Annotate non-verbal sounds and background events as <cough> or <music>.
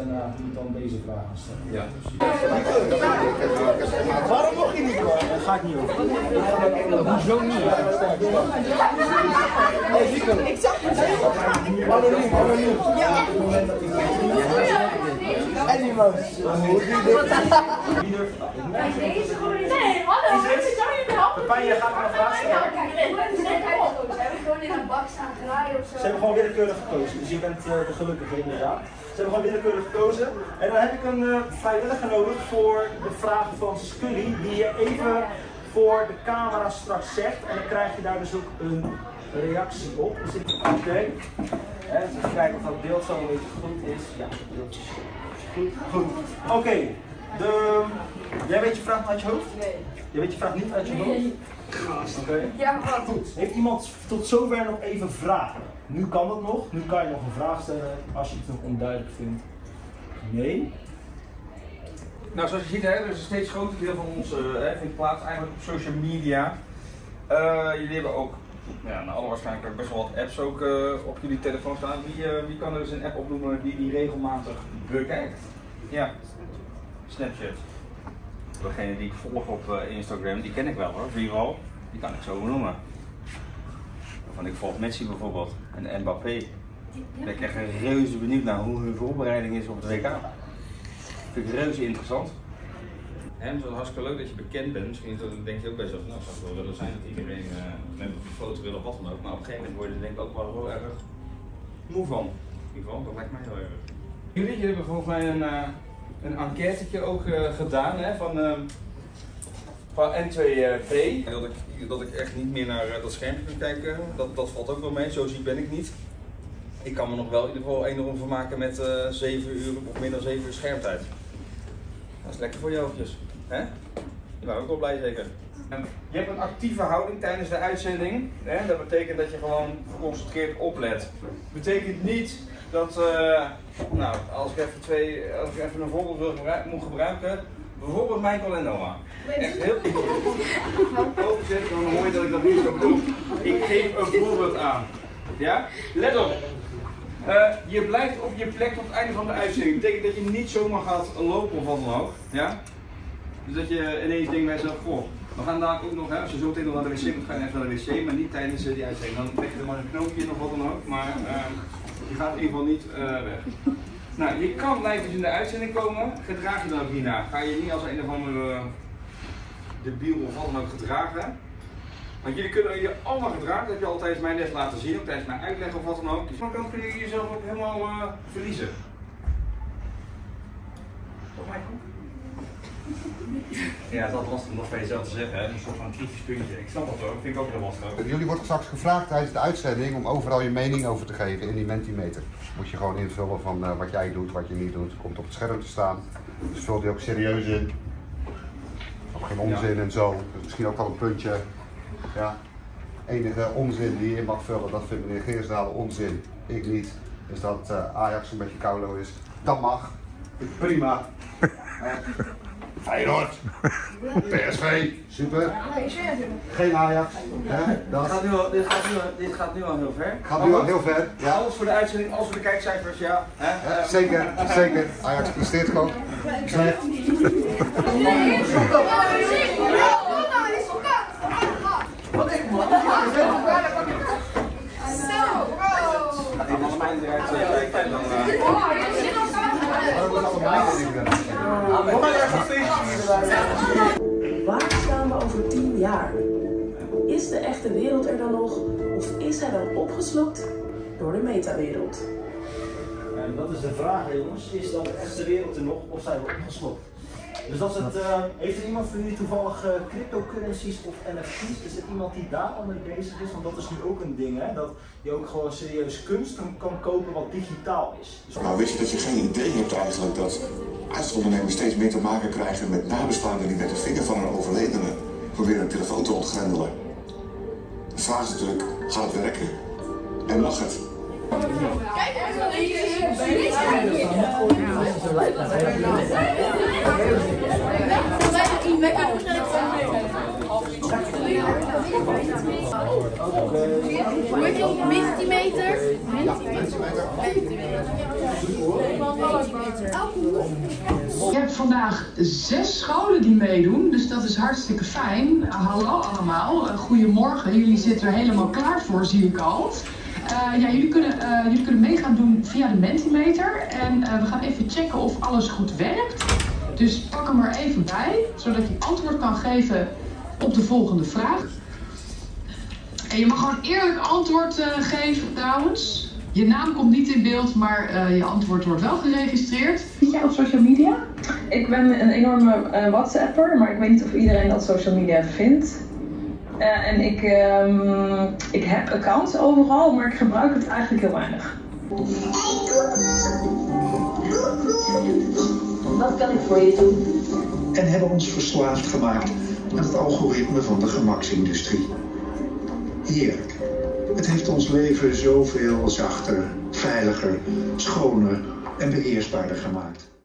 en uh, moet dan deze vraag gaan stellen. Ja. Waarom mag je niet? Dat ga ik niet over. Hoezo niet? Ik zag het. Anoniem, anoniem. Ja. Animals. Wie durft dat? Nee, hallo, zou je me helpen? Pepijn, jij gaat vraag. Heb ik gewoon in een bak staan draaien of Ze zo? hebben gewoon willekeurig gekozen, dus je bent eh, de gelukkige inderdaad. Ze hebben gewoon willekeurig gekozen. En dan heb ik een eh, vrijwilliger nodig voor de vragen van Scully, die je even voor de camera straks zegt. En dan krijg je daar dus ook een reactie op. Dus oké. Hè, Dus even kijken of dat beeld zo een beetje goed is. Ja, het beeld. Goed. Oké. De... Jij weet je vraag uit je hoofd? Nee. Je weet je vraag niet uit je hoofd? Oké. Ja, wat? Goed. Heeft iemand tot zover nog even vragen? Nu kan dat nog. Nu kan je nog een vraag stellen als je het nog onduidelijk vindt. Nee. Nou, zoals je ziet, hè, er is een steeds groter deel van ons eh, hè, vindt plaats eigenlijk op social media. Eh, jullie hebben ook, ja, naar alle waarschijnlijkheid best wel wat apps ook eh, op jullie telefoon staan. Wie, eh, wie kan er eens een app opnoemen die die regelmatig bekijkt? Ja, Snapchat. Degene die ik volg op eh, Instagram, die ken ik wel hoor, Viral. Die kan ik zo noemen. Want ik volg Messi bijvoorbeeld en Mbappé. Ik ben echt reuze benieuwd naar hoe hun voorbereiding is op het WK. Vind ik reuze interessant. En het is wel hartstikke leuk dat je bekend bent. Misschien denk je ook bij jezelf, nou, het zou wel willen zijn dat iedereen uh, met je foto wil of wat dan ook. Maar op een gegeven moment word je er denk ik ook wel heel erg moe van. In ieder geval, dat lijkt mij heel erg. Jullie, jullie hebben volgens mij een, eh een enquêtetje ook eh, gedaan hè, van, ehm, van N2P. Dat ik, dat ik echt niet meer naar eh, dat schermpje kan kijken, dat, dat valt ook wel mee. Zo ziek ben ik niet. Ik kan me nog wel in ieder geval enorm vermaken met eh 7 uur of meer dan 7 uur schermtijd. Dat is lekker voor je oogjes. Hè? Je bent ook wel blij zeker. En je hebt een actieve houding tijdens de uitzending. Hè? Dat betekent dat je gewoon geconcentreerd oplet. Betekent niet dat, eh, nou, als ik even, twee, als ik even een voorbeeld wil gebruiken, moet gebruiken, bijvoorbeeld Michael en Noah. Echt heel overzet, dan hoor je dat ik dat niet zo doe. Ik geef een voorbeeld aan. Ja? Let op. Eh, je blijft op je plek tot het einde van de uitzending. Dat betekent dat je niet zomaar gaat lopen of wat dan ook. Ja? Dus dat je ineens denkt bij jezelf, goh, we gaan daar ook nog, hè, als je zo meteen nog naar de wc moet, ga je even naar de wc, maar niet tijdens eh, die uitzending. Dan leg je er maar een knoopje in of wat dan ook, maar eh, je gaat in ieder geval niet eh, weg. <laughs> Nou, je kan blijven in de uitzending komen, gedraag je dan ook hierna. Ga je niet als een of andere debiel of wat dan ook gedragen. Want jullie kunnen je allemaal gedragen, dat heb je al tijdens mijn les laten zien, ook tijdens mijn uitleg of wat dan ook. Dus dan kun je jezelf ook helemaal eh, verliezen. Toch mij goed? Ja, het is altijd lastig om dat van jezelf te zeggen, hè? een soort van kritisch puntje. Ik snap dat ook, vind ik ook heel lastig. Jullie wordt straks gevraagd tijdens de uitzending om overal je mening over te geven in die Mentimeter. Moet je gewoon invullen van eh, wat jij doet, wat je niet doet. Komt op het scherm te staan. Dus vul die ook serieus in. Ook geen onzin en zo. Dus misschien ook wel een puntje. Ja. Enige onzin die je in mag vullen, dat vindt meneer Geersdalen onzin. Ik niet. Is dat eh, Ajax een beetje koulo is. Dat mag. Prima. <laughs> Eh, Feyenoord. PSV. Super. Geen Ajax. Hè? Dat Dit gaat, nu al, dit, gaat nu al, dit gaat nu al heel ver. gaat nu al heel ver. Ja. Alles voor de uitzending, alles voor de kijkcijfers, ja. Hè? Eh, zeker, zeker. Ajax presteert gewoon. Slecht. Mij eruit zetten en dan... eh, Waar staan we over 10 jaar? Is de echte wereld er dan nog of is hij dan opgeslokt door de metawereld? En dat is de vraag, jongens. Is dan de echte wereld er nog of zijn we opgeslokt? Dus dat is het. eh, heeft er iemand van jullie toevallig eh, cryptocurrencies of NFT's? Is er iemand die daar al mee bezig is? Want dat is nu ook een ding, hè? Dat je ook gewoon serieus kunst kan, kopen wat digitaal is. Dus Maar wist je dat je geen idee hebt eigenlijk dat uitzondernemers steeds meer te maken krijgen met nabestaanden die met de vinger van een overledene proberen een telefoon te ontgrendelen? De vraag is natuurlijk, gaat het werken? En mag het? Mentimeter. Je hebt vandaag zes scholen die meedoen, dus dat is hartstikke fijn. Hallo allemaal, uh, goedemorgen. Jullie zitten er helemaal klaar voor, zie ik al. Uh, ja, jullie, kunnen, jullie kunnen mee gaan doen via de Mentimeter. En we gaan even checken of alles goed werkt. Dus pak hem er even bij, zodat je antwoord kan geven op de volgende vraag. En je mag gewoon eerlijk antwoord geven trouwens. Je naam komt niet in beeld, maar uh, je antwoord wordt wel geregistreerd. Zit jij op social media? Ik ben een enorme uh, WhatsApper, maar ik weet niet of iedereen dat social media vindt. Uh, en ik, um, ik heb accounts overal, maar ik gebruik het eigenlijk heel weinig. Wat kan ik voor je doen? En hebben ons verslaafd gemaakt aan het algoritme van de gemaksindustrie. Heerlijk. Het heeft ons leven zoveel zachter, veiliger, schoner en beheersbaarder gemaakt.